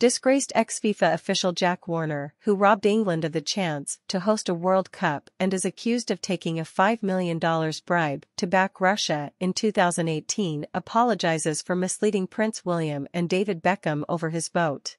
Disgraced ex-FIFA official Jack Warner, who robbed England of the chance to host a World Cup and is accused of taking a $5 million bribe to back Russia in 2018 apologizes for misleading Prince William and David Beckham over his vote.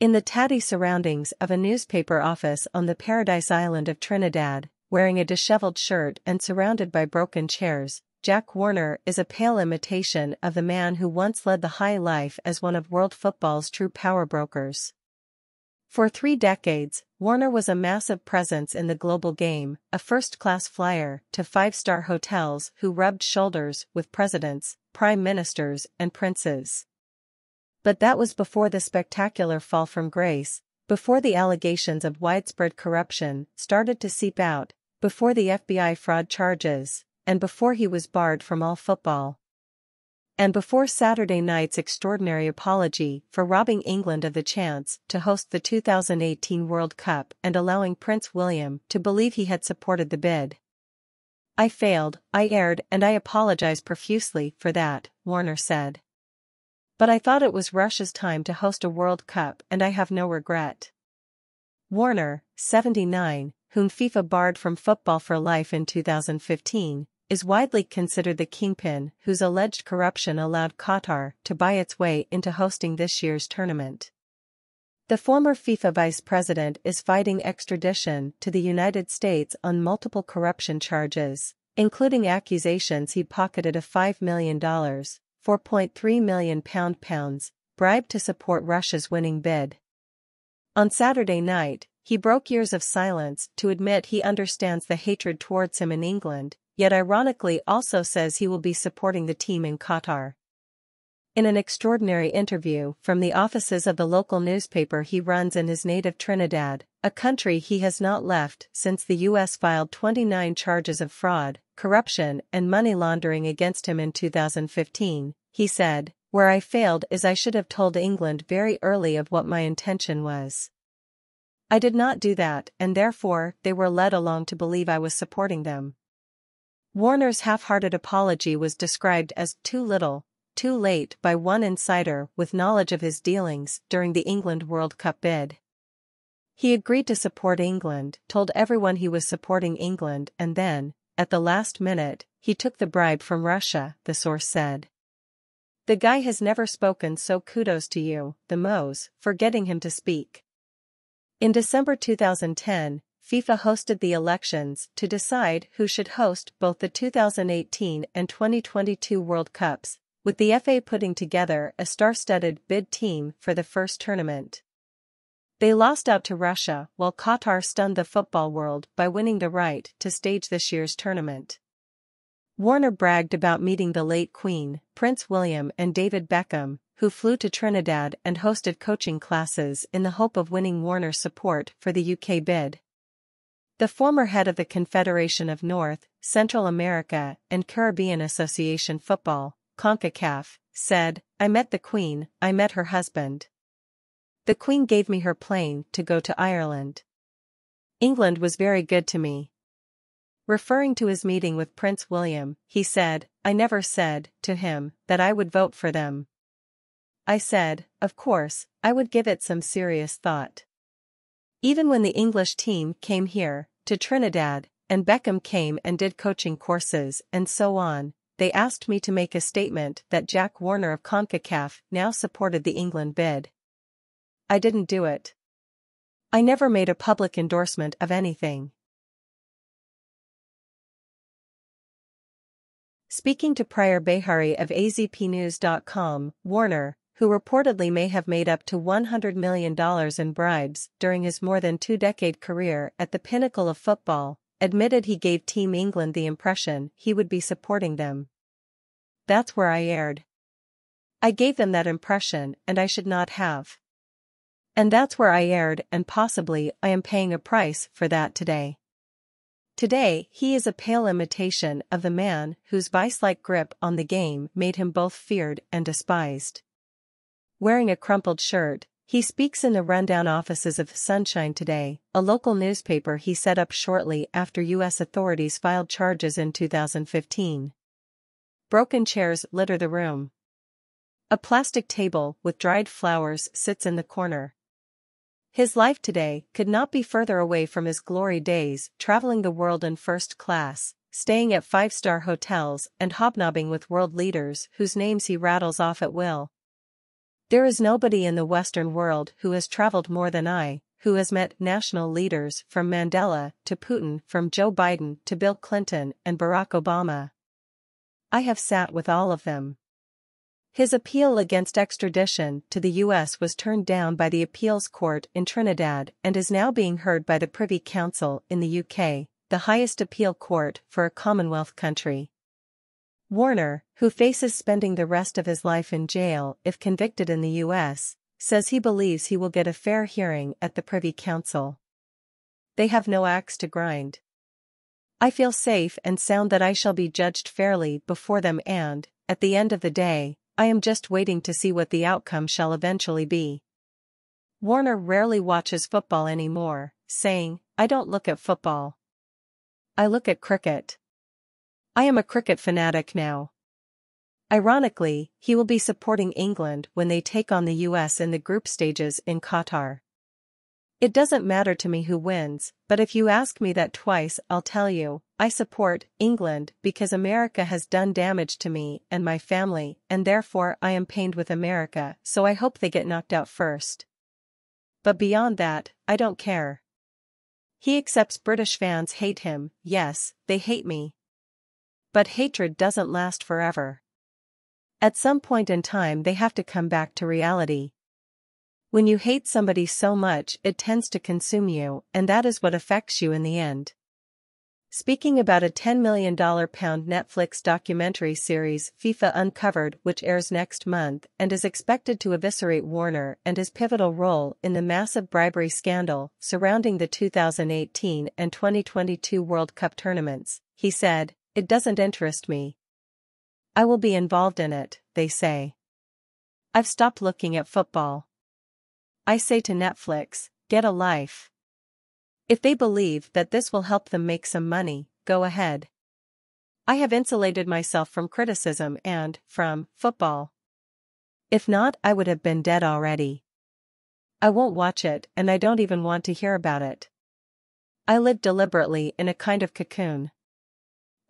In the tatty surroundings of a newspaper office on the Paradise Island of Trinidad, wearing a disheveled shirt and surrounded by broken chairs, Jack Warner is a pale imitation of the man who once led the high life as one of world football's true power brokers. For three decades, Warner was a massive presence in the global game, a first-class flyer to five-star hotels who rubbed shoulders with presidents, prime ministers and princes. But that was before the spectacular fall from grace, before the allegations of widespread corruption started to seep out, before the FBI fraud charges, and before he was barred from all football. And before Saturday night's extraordinary apology for robbing England of the chance to host the 2018 World Cup and allowing Prince William to believe he had supported the bid. I failed, I erred and I apologize profusely for that, Warner said. But I thought it was Russia's time to host a World Cup and I have no regret. Warner, 79, whom FIFA barred from football for life in 2015, is widely considered the kingpin whose alleged corruption allowed Qatar to buy its way into hosting this year's tournament. The former FIFA vice president is fighting extradition to the United States on multiple corruption charges, including accusations he pocketed a $5 million, 4.3 million pound pounds, bribe to support Russia's winning bid. On Saturday night, he broke years of silence to admit he understands the hatred towards him in England, yet ironically also says he will be supporting the team in Qatar. In an extraordinary interview from the offices of the local newspaper he runs in his native Trinidad, a country he has not left since the U.S. filed 29 charges of fraud, corruption and money laundering against him in 2015, he said, Where I failed is I should have told England very early of what my intention was. I did not do that and therefore they were led along to believe I was supporting them. Warner's half-hearted apology was described as too little, too late by one insider with knowledge of his dealings during the England World Cup bid. He agreed to support England, told everyone he was supporting England and then, at the last minute, he took the bribe from Russia, the source said. The guy has never spoken so kudos to you, the Moes, for getting him to speak. In December 2010, FIFA hosted the elections to decide who should host both the 2018 and 2022 World Cups, with the FA putting together a star-studded bid team for the first tournament. They lost out to Russia while Qatar stunned the football world by winning the right to stage this year's tournament. Warner bragged about meeting the late Queen, Prince William and David Beckham, who flew to Trinidad and hosted coaching classes in the hope of winning Warner's support for the UK bid. The former head of the Confederation of North, Central America, and Caribbean Association Football, CONCACAF, said, I met the Queen, I met her husband. The Queen gave me her plane to go to Ireland. England was very good to me. Referring to his meeting with Prince William, he said, I never said, to him, that I would vote for them. I said, of course, I would give it some serious thought. Even when the English team came here, to Trinidad, and Beckham came and did coaching courses and so on, they asked me to make a statement that Jack Warner of CONCACAF now supported the England bid. I didn't do it. I never made a public endorsement of anything. Speaking to Prior Beharry of AZPnews.com, Warner, who reportedly may have made up to $100 million in bribes during his more than two-decade career at the pinnacle of football, admitted he gave Team England the impression he would be supporting them. That's where I erred. I gave them that impression and I should not have. And that's where I erred and possibly I am paying a price for that today. Today, he is a pale imitation of the man whose vice-like grip on the game made him both feared and despised. Wearing a crumpled shirt, he speaks in the rundown offices of Sunshine Today, a local newspaper he set up shortly after U.S. authorities filed charges in 2015. Broken chairs litter the room. A plastic table with dried flowers sits in the corner. His life today could not be further away from his glory days, traveling the world in first class, staying at five-star hotels and hobnobbing with world leaders whose names he rattles off at will. There is nobody in the Western world who has traveled more than I, who has met national leaders from Mandela to Putin from Joe Biden to Bill Clinton and Barack Obama. I have sat with all of them. His appeal against extradition to the U.S. was turned down by the appeals court in Trinidad and is now being heard by the Privy Council in the UK, the highest appeal court for a Commonwealth country. Warner, who faces spending the rest of his life in jail if convicted in the U.S., says he believes he will get a fair hearing at the Privy Council. They have no axe to grind. I feel safe and sound that I shall be judged fairly before them and, at the end of the day, I am just waiting to see what the outcome shall eventually be. Warner rarely watches football anymore, saying, I don't look at football. I look at cricket. I am a cricket fanatic now. Ironically, he will be supporting England when they take on the US in the group stages in Qatar. It doesn't matter to me who wins, but if you ask me that twice I'll tell you, I support England because America has done damage to me and my family and therefore I am pained with America so I hope they get knocked out first. But beyond that, I don't care. He accepts British fans hate him, yes, they hate me. But hatred doesn't last forever. At some point in time they have to come back to reality. When you hate somebody so much it tends to consume you and that is what affects you in the end. Speaking about a $10 million pound Netflix documentary series FIFA Uncovered which airs next month and is expected to eviscerate Warner and his pivotal role in the massive bribery scandal surrounding the 2018 and 2022 World Cup tournaments, he said, it doesn't interest me. I will be involved in it, they say. I've stopped looking at football. I say to Netflix, get a life. If they believe that this will help them make some money, go ahead. I have insulated myself from criticism and, from, football. If not, I would have been dead already. I won't watch it and I don't even want to hear about it. I live deliberately in a kind of cocoon.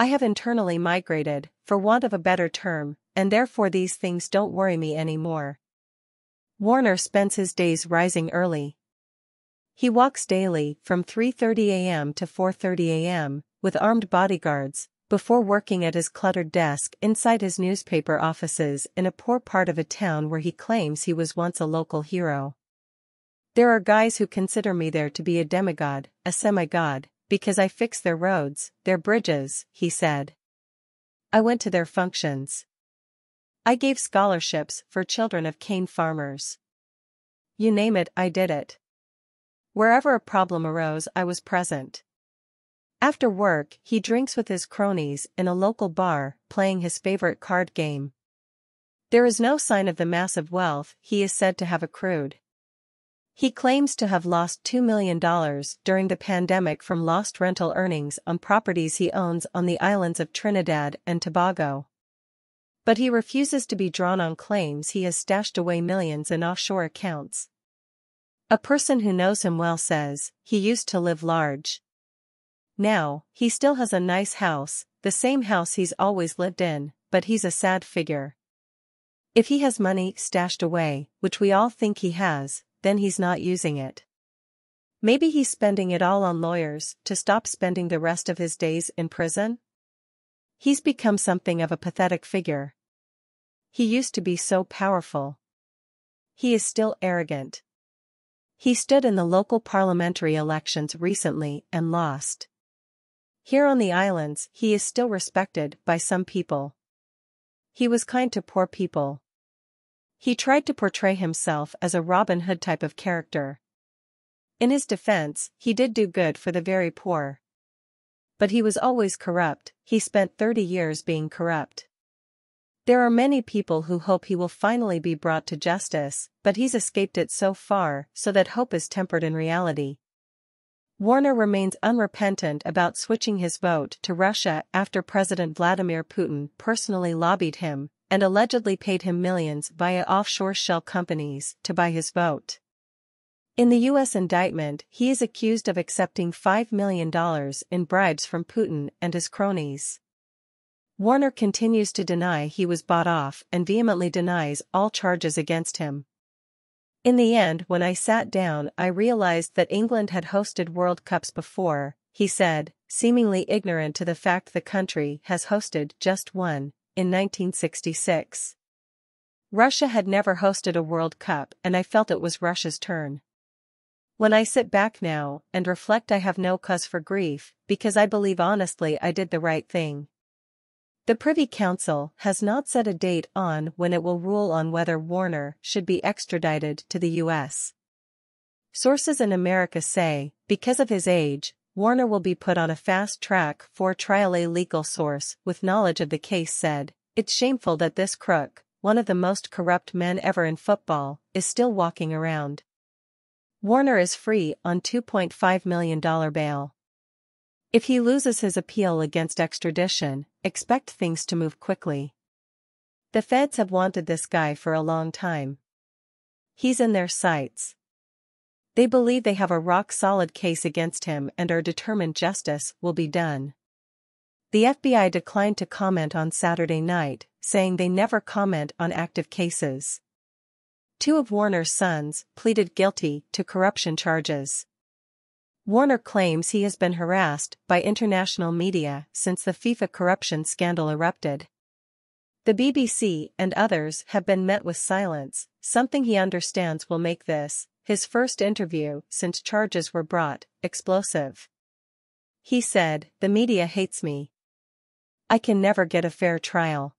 I have internally migrated, for want of a better term, and therefore these things don't worry me anymore. Warner spends his days rising early. He walks daily from 3.30 a.m. to 4.30 a.m., with armed bodyguards, before working at his cluttered desk inside his newspaper offices in a poor part of a town where he claims he was once a local hero. There are guys who consider me there to be a demigod, a semi-god, because I fix their roads, their bridges, he said. I went to their functions. I gave scholarships for children of cane farmers. You name it, I did it. Wherever a problem arose, I was present. After work, he drinks with his cronies in a local bar, playing his favorite card game. There is no sign of the massive wealth he is said to have accrued. He claims to have lost $2 million during the pandemic from lost rental earnings on properties he owns on the islands of Trinidad and Tobago. But he refuses to be drawn on claims he has stashed away millions in offshore accounts. A person who knows him well says, he used to live large. Now, he still has a nice house, the same house he's always lived in, but he's a sad figure. If he has money stashed away, which we all think he has, then he's not using it. Maybe he's spending it all on lawyers to stop spending the rest of his days in prison? He's become something of a pathetic figure. He used to be so powerful. He is still arrogant. He stood in the local parliamentary elections recently and lost. Here on the islands, he is still respected by some people. He was kind to poor people. He tried to portray himself as a Robin Hood type of character. In his defense, he did do good for the very poor. But he was always corrupt, he spent 30 years being corrupt. There are many people who hope he will finally be brought to justice, but he's escaped it so far so that hope is tempered in reality. Warner remains unrepentant about switching his vote to Russia after President Vladimir Putin personally lobbied him and allegedly paid him millions via offshore shell companies to buy his vote. In the U.S. indictment, he is accused of accepting $5 million in bribes from Putin and his cronies. Warner continues to deny he was bought off and vehemently denies all charges against him. In the end when I sat down I realized that England had hosted World Cups before, he said, seemingly ignorant to the fact the country has hosted just one, in 1966. Russia had never hosted a World Cup and I felt it was Russia's turn. When I sit back now and reflect I have no cause for grief, because I believe honestly I did the right thing. The Privy Council has not set a date on when it will rule on whether Warner should be extradited to the U.S. Sources in America say, because of his age, Warner will be put on a fast track for trial a legal source with knowledge of the case said, it's shameful that this crook, one of the most corrupt men ever in football, is still walking around. Warner is free on $2.5 million bail. If he loses his appeal against extradition, expect things to move quickly. The feds have wanted this guy for a long time. He's in their sights. They believe they have a rock-solid case against him and are determined justice will be done. The FBI declined to comment on Saturday night, saying they never comment on active cases. Two of Warner's sons pleaded guilty to corruption charges. Warner claims he has been harassed by international media since the FIFA corruption scandal erupted. The BBC and others have been met with silence, something he understands will make this, his first interview since charges were brought, explosive. He said, The media hates me. I can never get a fair trial.